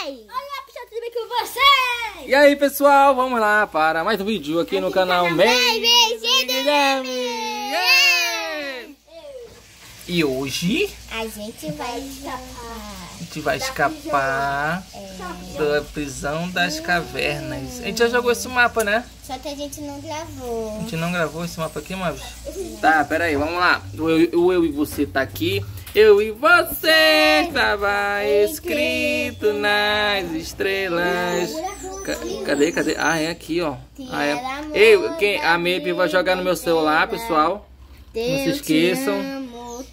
Olá pessoal, tudo bem com vocês? E aí pessoal, vamos lá para mais um vídeo aqui, no canal canal May Guilherme. E hoje A gente vai escapar. a gente vai escapar da prisão das cavernas. A gente já jogou esse mapa, né? Só que a gente não A gravou. gente não gravou esse mapa aqui, Mavis? Tá, pera aí, vamos lá. O eu, o eu e você tá aqui. Eu e você estava escrito estrelas. Ca- Cadê, cadê? Ah, é aqui, ó. Ah, é. Eu, quem, a Maybe vai jogar no meu celular, pessoal. Deus se esqueçam. Não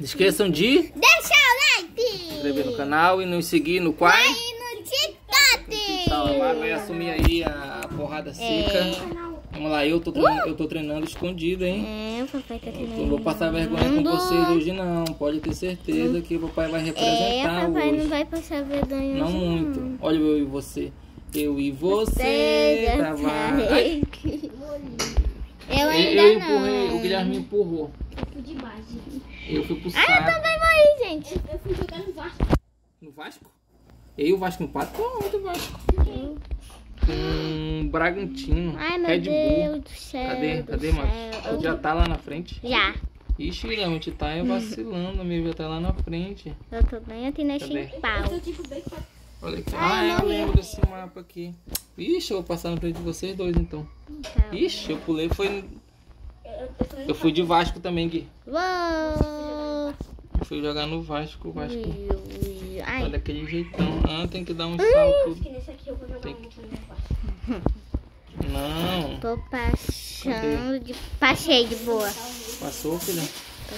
esqueçam de Deixa o like! se inscrever no canal e nos seguir no qual? Aí no TikTok! Mar vai assumir aí a porrada seca. Vamos lá, eu tô, treinando, eu tô treinando escondido, hein? É, o papai tá Eu não vou passar vergonha com vocês hoje não. Pode ter certeza que o papai vai É, representar papai hoje. não vai passar vergonha Não muito. Olha eu e você. Eu e você Você tava. sabe. Ai, Eu eu, ainda eu não. empurrei, o Guilherme me empurrou. de base. Eu fui pro Ah, eu saco. também morri, gente. Eu fui jogar no Vasco. No Vasco? Eu e o Vasco empate? Qual é o Vasco? Com Bragantino. Ai, meu Red Bull. Deus do céu. Cadê? do Cadê. Marcos? Já tá lá na frente? Já. Ixi, Guilherme, a gente tá vacilando, amigo. Já tá lá na frente. Eu tô bem na? Eu chimpau. tipo bem fácil. Olha aqui. Ai, Ah, eu morri. lembro desse mapa aqui. Ixi, eu vou passar na frente de vocês dois então. Ixi, eu pulei, foi. Eu, fui de Vasco também, Gui. Uou. Eu fui jogar no Vasco, Vasco. Ui, ui. Ai, daquele jeitão. Ah, tem que dar um salto. que nesse aqui eu vou jogar Tem Vasco. Não. tô passando de... Passei de boa. Passou, filha?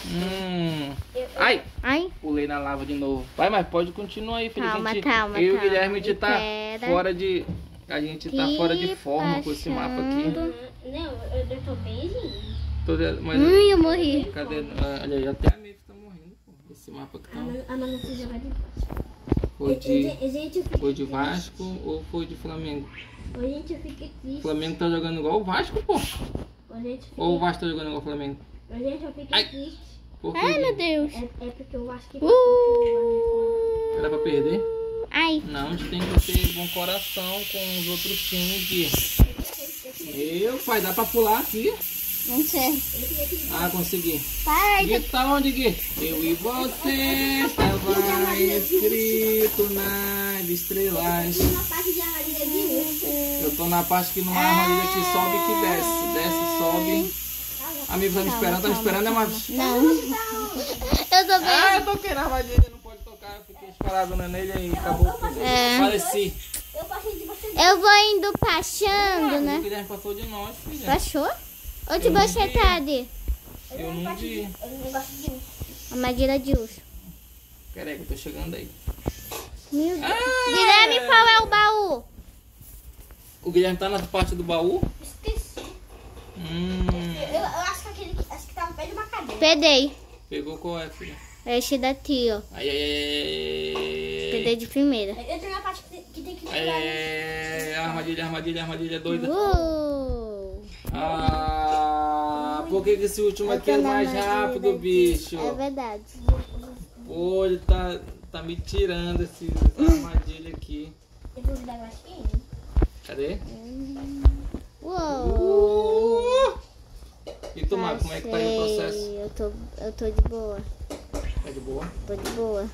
Hum. Ai, Ai, pulei na lava de novo. Vai, mas pode continuar aí, filha. Calma, a gente, calma, Eu e o. Guilherme, a gente tá Espera. fora de. A gente tá fora de forma com esse mapa aqui. passando. Não, eu, eu tô benzinho. Tô de- Mas. Ai, eu morri. Cadê? Ah, Olha aí, até a Maeve tá morrendo, pô. Esse mapa que tá. A Manu foi jogar de. Foi de, eu foi de triste. Vasco ou foi de Flamengo? Ô, gente, eu fiquei O triste. Flamengo tá jogando igual o Vasco, pô. Eu Ou o. Vasco tá jogando igual o Flamengo? Ô, gente, eu fiquei Ai. triste. Ai, meu Deus. É, é porque o Vasco... Uh. Era pra perder? Ai, Não, a gente tem que ter bom coração com os outros times, Gui. Meu pai, dá pra pular aqui? Não sei. Ah, consegui. Pai, Gui, tá onde, Gui? Eu e você estava escrito nas estrelas. Uma parte de armadilha de urso. Eu tô na parte que não é armadilha que sobe e que desce. Desce, sobe. Amigo, tá me esperando? Tá me esperando, né, Marcos? não. Eu tô bem. Ah, eu toquei na armadilha, não pode tocar. Eu fiquei esparado na nele e acabou. É. Faleci. Eu passei de você. Eu vou indo passando, O né? Guilherme passou de nós, filha. Passou? Onde você vi. tá, Adi? Eu não vi. Eu não gosto de urso. Armadilha de urso. Peraí, que eu tô chegando aí. Meu Deus. Ah! Guilherme, qual é o baú? O Guilherme tá na parte do baú? Esqueci. Hum. Eu, eu acho que aquele que, acho que tava perto de uma cadeira. Peguei. Pegou qual é, filha? Esse daqui, ó. Ai, ai, ai, Peguei de primeira. Eu tenho uma parte que tem que, pegar. Ai, ai, armadilha, armadilha, armadilha doida. Uou. Ah, por que que esse último aqui é na mais rápido, bicho? É verdade. Pô, ele tá, tá me tirando esse, essa armadilha aqui. Cadê? Uou. Uh! E tu, Marco, como é que tá aí o processo? Eu tô, eu tô de boa. Tá de boa? Tô de boa.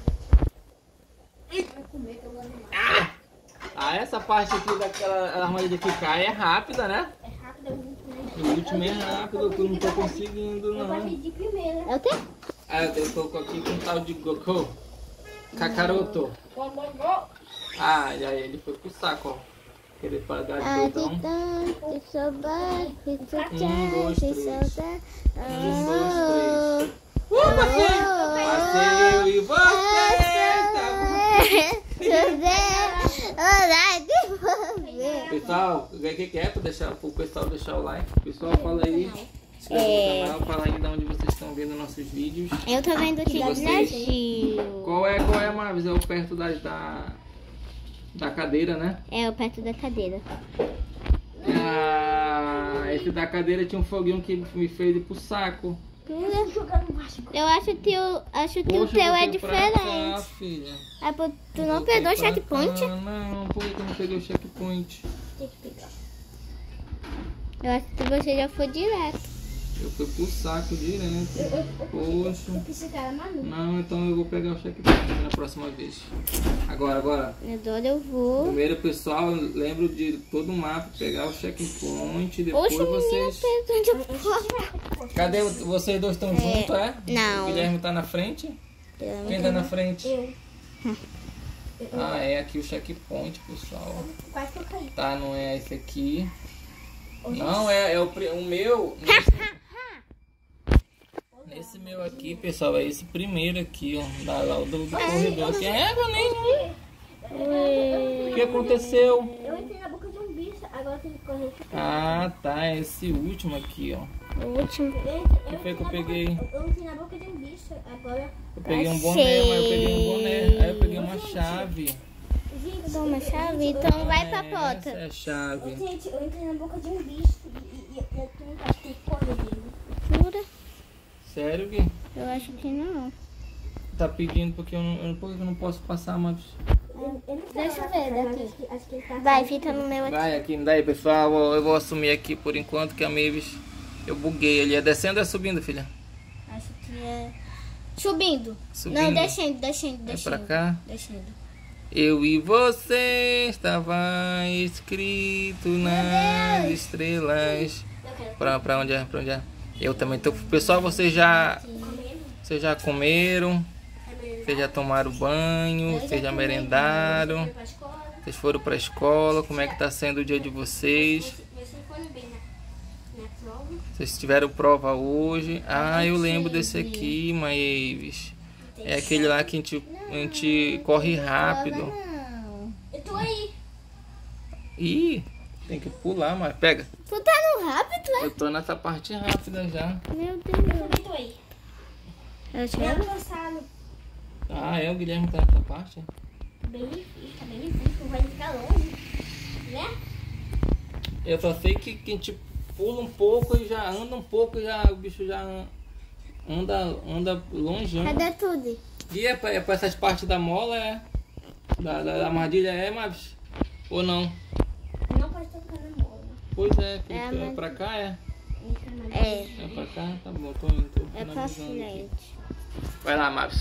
Ah, essa parte aqui daquela armadilha que cai é rápida, né? Rápido? O último é rápido, que eu não tô conseguindo, não. É o quê? Ah, eu tô aqui com um tal de Goku. Kakaroto. Ah, e aí ele foi pro saco, ó. Querer pagar de Ah, doidão. de tanto sobar, de Um, dois, três. soltar. Um, dois, três. Uh, passei! Passei eu e você! Tá Olá, Pessoal, o que que é pra deixar, pro pessoal deixar o like? Pessoal, fala aí. Se inscreve É. no canal, fala aí de onde vocês estão vendo nossos vídeos. Eu tô vendo Vocês? Brasil. Qual é, qual é, Marvis? É o perto da, da, da cadeira, né? É, o perto da cadeira. Ah, esse da cadeira tinha um foguinho que me fez ir pro saco. Eu acho que o, acho que o Poxa, teu eu é pra cá, diferente. filha. É por, tu não pegou o checkpoint? cá. Não, por que eu não peguei o checkpoint? Tem que pegar. Eu acho que você já foi direto. Eu fui pro saco direto. Poxa. Eu preciso cara Manu. Não, então eu vou pegar o checkpoint na próxima vez. Agora, agora. Agora eu vou. Primeiro, pessoal, lembro de todo o mapa pegar o checkpoint. Depois Oxe, vocês. perdão de porra. Cadê vocês dois estão juntos, é? não. O Guilherme tá na frente? Quem tá na frente? Eu. Ah, é aqui o checkpoint, pessoal. Quase que eu caí. Tá, não é esse aqui. Não, é, é o, o meu. Nesse, nesse meu aqui, pessoal, é esse primeiro aqui, ó. Da, lá, do, do corredor aqui. É, Vaninho. O que aconteceu? Eu entrei na boca de um bicho, agora eu tenho que correr. Ah, tá. É esse último aqui, ó. O último. Eu entrei, que foi que eu peguei? boca- Eu entrei na boca de um bicho, agora. Eu peguei um boné, mas eu peguei um boné. Aí eu peguei uma chave. Gente, Dá uma chave, então vai pra É, porta. Essa é a chave. Gente, eu entrei na boca de um bicho e, e, e eu tenho que correr? Sério, Gui? Eu acho que não. Tá pedindo porque eu não, eu- por que eu não posso passar mais. Deixa eu ver daqui. Acho que, acho que ele tá Vai, fica no meu aqui. Vai aqui, daí pessoal, eu vou assumir aqui por enquanto que a Mavis, eu buguei ali. É descendo ou é subindo, filha? Acho que é. Subindo. Subindo. Não, descendo, descendo, É descendo. pra cá. Descendo. Eu e você estava escrito nas estrelas. Pra, pra onde é? Pra onde é? Eu também tô. Pessoal, vocês já. Vocês já comeram? Vocês já tomaram banho? Vocês já merendaram? Vocês foram pra escola? Como é que tá sendo o dia de vocês? Vocês tiveram prova hoje? Ah, eu lembro desse aqui, Mavis. É aquele lá que a gente, a gente corre rápido. Não. Eu tô aí. Ih, tem que pular, mas pega. Tu tá no rápido, é? Eu tô nessa parte rápida já. Meu Eu Deus. também tô aí. Eu chego. Ah, é, o Guilherme tá nessa parte? Bem difícil, tá bem difícil. Vai ficar longe. Né? Eu só sei que, que a gente pula um pouco e já anda um pouco e já o bicho já anda, anda longe. Cadê tudo? E é pra, é pra essas partes da mola, é? Da, da, da armadilha é, Mavis? Ou não? Não pode tocar na bola. Pois é, que É, é, mas- pra cá, é? É. É pra cá? Tá bom, tô indo. Tô É pra frente. Vai lá, Mavis.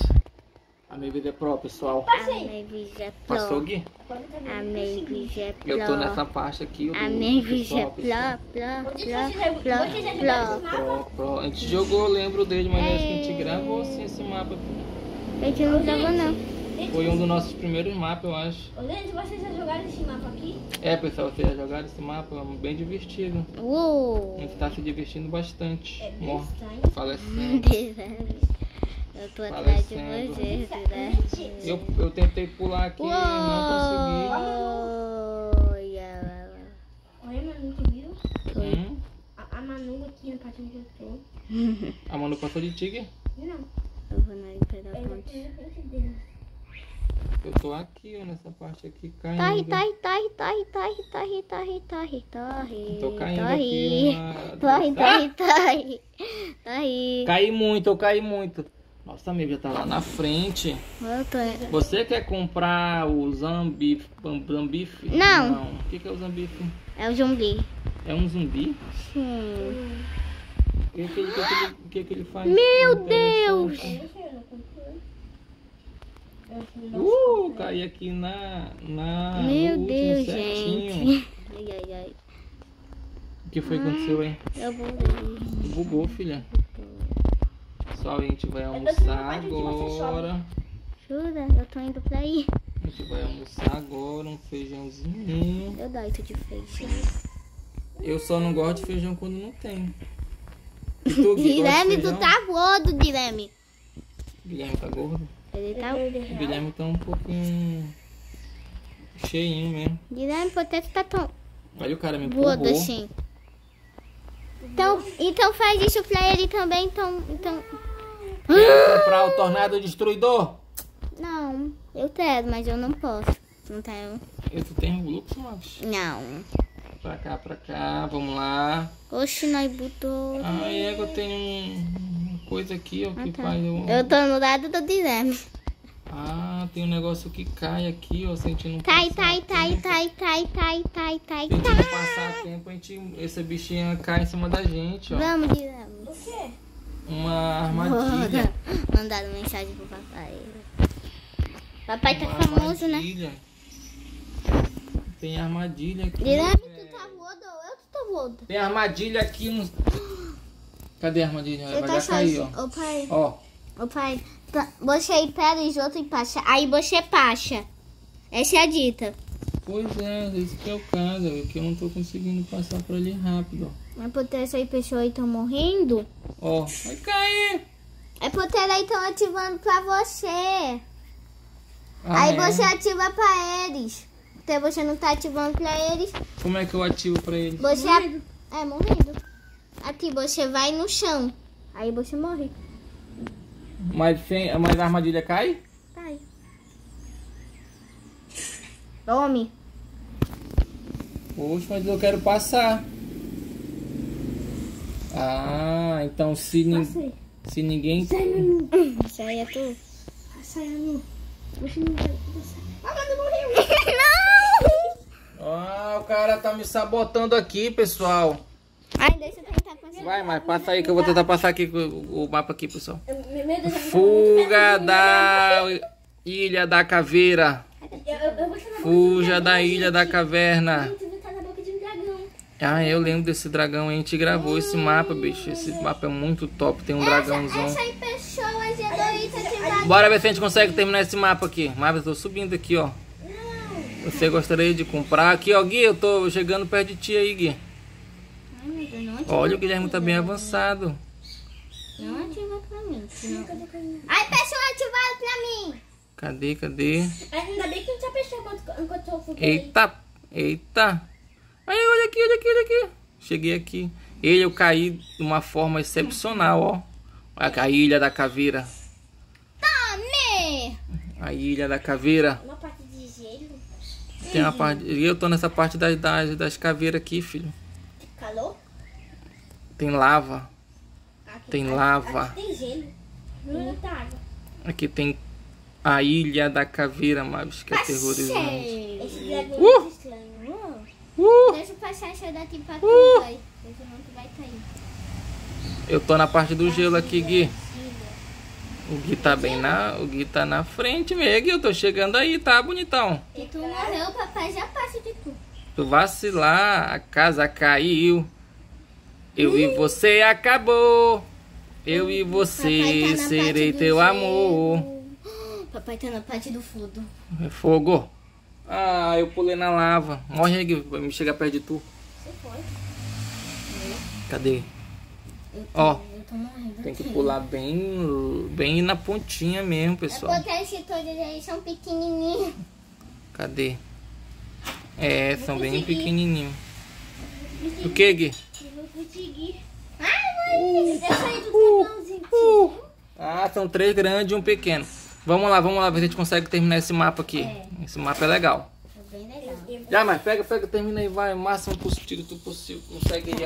A minha vida é pro, pessoal. A Mavis é Passou, pro. Gui? A Mavis é pro. Eu tô nessa parte aqui. eu A tô- Mavis é pro. esse Pro, pro. A gente jogou, eu lembro dele, mas acho que a gente gravou sim esse mapa. A gente não jogou não. Foi um dos nossos primeiros mapas, eu acho. Ô, Leandro, vocês já jogaram esse mapa aqui? É, pessoal, vocês já jogaram esse mapa? É bem divertido. A Uou. gente tá se divertindo bastante. É estranho. Falecendo. Eu tô atrás de Falecendo. você, né? Eu, eu tentei pular aqui e não Uou. Yeah. Olha, Manu, tu viu? consegui. Hum? A, a Manu aqui no patinho que eu tô. A Manu passou de tigre? Não, Eu vou na pegar a ponte. Eu tô aqui, ó, nessa parte aqui, caindo. torre, torre, torre, torre, torre, torre, torre, torre. Tô caindo torre. aqui. Uma... torre, torre. Torre. Caí muito, eu caí muito. Nossa, amiga, tá lá na frente. Tô- Você quer comprar o Zambif? Zambif? Não. O que, que é o Zambif? É o zumbi. É um zumbi? Sim. O que, que, ele- que, que ele- faz? Meu. Deus! Eu não sei, eu não comprei. Eu fui no- Uh, caí aqui na. na Meu Deus, certinho. gente. Ai, ai, ai. O que foi que aconteceu aí? Eu vou Bugou, filha. Pessoal, a gente vai almoçar agora. Jura? Eu tô indo pra aí. A gente vai almoçar agora um feijãozinho. Eu gosto de feijão. Eu só não gosto de feijão quando não tem. E tu, Guilherme, tu tá gordo, Guilherme. Guilherme tá gordo? Ele tá... O Guilherme tá um pouquinho cheinho mesmo. Guilherme, por que tu tá tão Olha o cara me empurrou. assim? Então, então faz isso pra ele também, então... então... Quer comprar o Tornado Destruidor? Não, eu quero, mas eu não posso. Não tenho... Tu tem Roblox, Max? Não. Pra cá, pra cá, vamos lá. Oxe, nós botou. Ah, é que eu tenho um- uma coisa aqui, ó, que Ah, tá. faz... o- Eu tô no lado do Guilherme. Ah, tem um negócio que cai aqui, ó, se a gente não Tai, passar tai, tai, tempo. tai, tai, tai, tai, tai, Se a gente não passar tempo, a gente, essa bichinha cai em cima da gente, ó. Vamos, Guilherme. O quê? Uma armadilha. Mandaram mensagem pro papai. Papai tá Uma famoso, né? armadilha. Tem armadilha aqui. Guilherme, tá Tem armadilha aqui no... Cadê a armadilha? Eu Vai cair, ó. Ô pai, Ó, ô pai, tá- você aí pera e outro e pacha. Aí você pacha. Essa é a dita. pois é, esse que é o caso, é que eu não tô conseguindo passar por ali rápido, ó. É porque essas pessoas aí estão morrendo. Ó, vai cair. É porque eles estão ativando pra você. Ah, aí é? você ativa pra eles. Porque você não tá ativando pra eles. Como é que eu ativo pra ele? Você a- é morrendo. Aqui você vai no chão. Aí você morre. Mas, sem, mas a armadilha cai? Vai. Tome. Poxa, mas eu quero passar. Ah, então se, nin- se ninguém. Isso aí é tu. Sai, Anu. Você não vai. Não! Ah, o cara tá me sabotando aqui, pessoal. Ai, deixa eu tentar passar. Vai, mas passa aí que eu vou tentar passar aqui o, o mapa aqui, pessoal. Meu Deus, eu vou Fuga da Ilha da Caveira. Fuja da Ilha da Caverna. Ah, eu lembro desse dragão. A gente gravou esse mapa, bicho. Esse mapa é muito top. Tem um dragãozão. É. Bora ver se a gente consegue terminar esse mapa aqui. Mas eu tô subindo aqui, ó. Você gostaria de comprar? Aqui, ó, Gui, eu tô chegando perto de ti aí, Gui. Ai, meu Deus, não. Olha, o Guilherme tá bem avançado. Não ativa pra mim. senão- Ai, pessoa ativaram pra mim. Cadê, cadê? Ainda bem que não tinha pessoa enquanto, eu fui. Eita, eita. Aí, olha aqui, olha aqui, olha aqui. Cheguei aqui. Ele, eu caí de uma forma excepcional, ó. Olha a Ilha da Caveira. Tome! A Ilha da Caveira. Uma parte. Tem uma parte... E eu tô nessa parte das, das, das caveiras aqui, filho. Calor? Tem lava. Aqui, Tem aqui- lava. Aqui tem gelo. Água. Aqui tem a Ilha da Caveira, Mabs, que é aterrorizante. Achei. Esse dragão Uh! é muito estranho. Uh! Deixa eu passar essa daqui pra tu, Uh! tu vai. Eu tô na parte do gelo aqui, Gui. O Gui tá bem na... O Gui tá na frente mesmo, Gui. Eu tô chegando aí, tá, bonitão? Se tu morreu, papai já passa de tu. Tu vacilar, a casa caiu. Eu e você acabou. Eu e você tá serei teu gelo. amor. Papai tá na parte do fundo. É fogo. Ah, eu pulei na lava. Morre Gui, pra me chegar perto de tu. Você foi. Cadê? Eu tô, Ó. eu tô morrendo. Tem que pular bem, bem na pontinha mesmo, É pessoal. porque esses todos aí são pequenininhos. Cadê? É, são bem pequenininhos. O que, Gui? Eu. Ai, mãe. Eu saí do dragãozinho. Uh. Ah, são três grandes e um pequeno. Vamos lá, vamos lá, ver se a gente consegue terminar esse mapa aqui. Esse mapa é legal. É bem legal. Já, mas pega, pega, termina aí, vai. O máximo possível tu possível. Consegue aí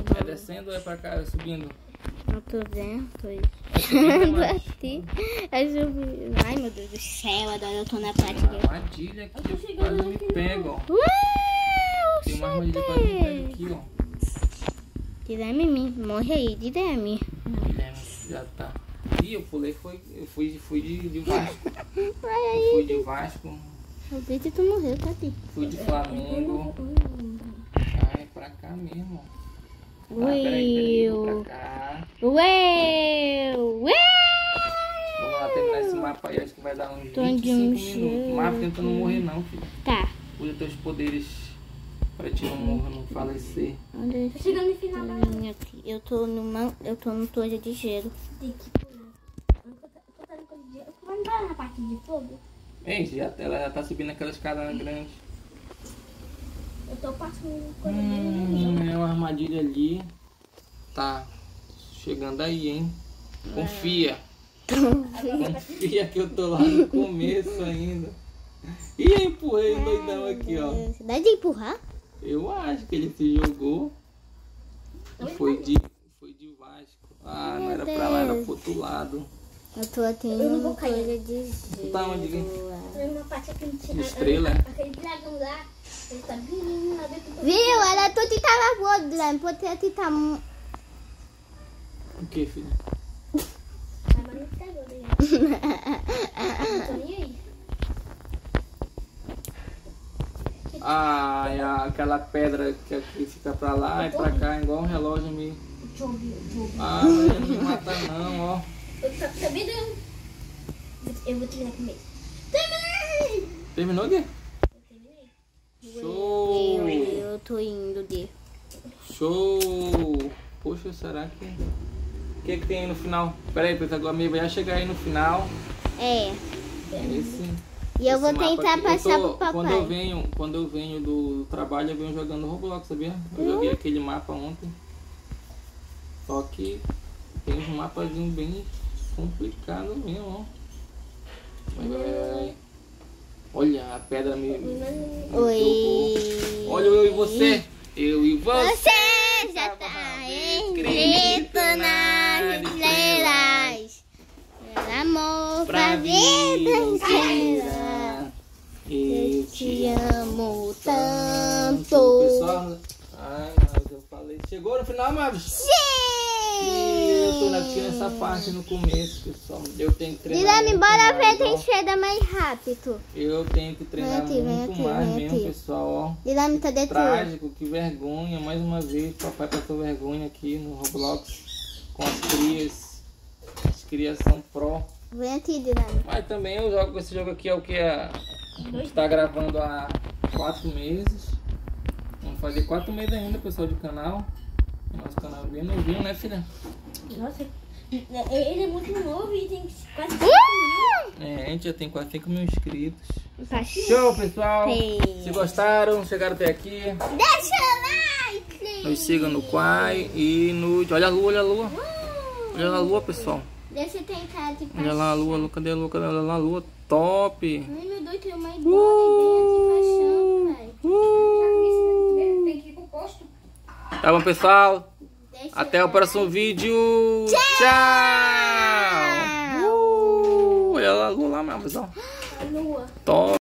avançar. É descendo ou é pra cá, é subindo? Eu tô dentro. É subindo, mas... Bati. É subindo. Ai, meu Deus do céu. Agora eu tô na parte de... Armadilha aqui, eu quase me pego, ó. Uau, Tem uma armadilha quase me pega aqui, ó. Guilherme, me morre aí, Guilherme. Guilherme, já tá. Ih, eu pulei, foi, eu fui, fui de, de Vasco. Vai Eu aí. fui de Vasco, Eu vi que tu morreu, tá aqui. fui de Flamengo. Ah, é pra cá mesmo. Ah, pra cá. Ué! Ué! Vamos lá terminar esse mapa aí, acho que vai dar uns Tô 25 de um minutos. Mapa tentando não morrer não, filho. Tá. Usa teus poderes pra te não morrer, não falecer. Olha Tô chegando no final da aqui. Eu tô numa... Eu tô no toalha de gelo. Tem que pular. Eu tô- tô fazendo coisa de- eu entrar na parte de fogo. Ei, já, ela já tá subindo aquela escada grande. Eu tô passando coisa. Hum, é uma armadilha ali. Tá chegando aí, hein? Confia. Confia que eu tô lá no começo ainda. Ih, eu empurrei o doidão aqui, ó. Dá de empurrar? Eu acho que ele se jogou. E foi de, foi de Vasco. Ah, não era pra lá, era pro outro lado. Eu tô tendo Eu não vou cair. coisa de tá onde, estrela? Aquele dragão lá. Tá. Viu? Ela tu te tava voando, porque te tá mu- O que? Ah, daí. Não tô nem aí. Ah, é aquela pedra que aqui fica pra lá e pra cá, igual um relógio me. Ver. Ah, não mata não, ó. Eu tá sabendo? Eu vou terminar primeiro. Terminei! Terminou? Eu terminei. Show! Eu, eu tô indo de. Show! Poxa, será que. O que, que tem aí no final? Pera aí, agora vai chegar aí no final. É. Esse, E eu vou tentar passar tô- pro papai. Quando eu venho, quando eu venho do trabalho, eu venho jogando Roblox, sabia? Eu joguei aquele mapa ontem. Só que tem um mapazinho bem complicado mesmo, ó. Vai, vai, vai. Olha, a pedra me. me Oi. Olha eu e você. Eu e você. Você já tá escrito nas estrelas. Pelo amor pra vida inteira. Eu te amo tanto. Pessoal, ai, mas eu falei. Chegou no final, Mavis? Eu tô Sim! aqui nessa parte no começo, pessoal. Eu tenho que treinar. Muito bora ver quem chega mais rápido. Eu tenho que treinar aqui, muito aqui, mais mesmo, aqui. pessoal, ó. Dilane tá dentro. Trágico, que vergonha. Mais uma vez, papai passou vergonha aqui no Roblox com as crias. As crias são pró. Vem aqui, Dilane. Mas também eu jogo esse jogo aqui, é o que a gente tá gravando há quatro meses. Vamos fazer quatro meses ainda, pessoal, de canal. Nosso canal é bem novinho, né, filha? Nossa, ele é muito novo e tem quase 5 Uh! É, a gente já tem quase 5 mil inscritos. Tá Show, pessoal! Sim. Se gostaram, chegaram até aqui, Deixa o like. nos sigam no Quai e no... Olha a lua, olha a lua. Olha a lua, pessoal. Deixa eu tentar de Olha lá a lua, a lua, cadê a lua? Cadê a lua? Top! Ai, meu Deus, tem uma bola de paixão, velho. Uh! Tem que ir pro posto. Tá bom, pessoal? Deixa Até o próximo vídeo. Tchau! Uh, olha lá a lua lá, meu pessoal. Lua. Top!